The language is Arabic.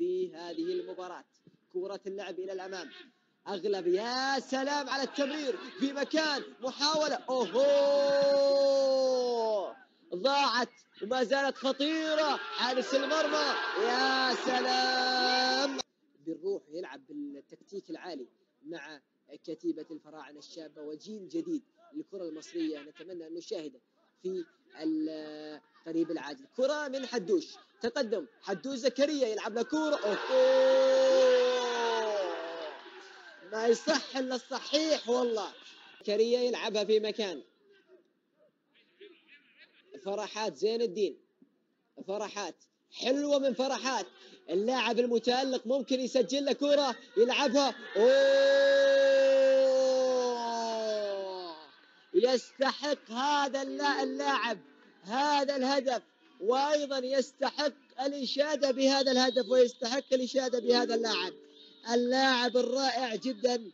في هذه المباراة. كرة اللعب إلى الأمام. أغلب يا سلام على التمرير في مكان محاولة. أوهو! ضاعت. وما زالت خطيرة. حارس المرمى. يا سلام! بالروح يلعب بالتكتيك العالي مع كتيبة الفراعنة الشابة وجيل جديد للكرة المصرية. نتمنى أن نشاهده في القريب العاجل. كرة من حدوش. تقدم. حدوش زكريا يلعب له كرة أوه ما يصح إلا الصحيح والله. زكريا يلعبها في مكان. فرحات زين الدين. فرحات. حلوة من فرحات. اللاعب المتألق ممكن يسجل له كرة يلعبها. أوه. يستحق هذا اللاعب. هذا الهدف وأيضا يستحق الإشادة بهذا الهدف ويستحق الإشادة بهذا اللاعب. اللاعب الرائع جدا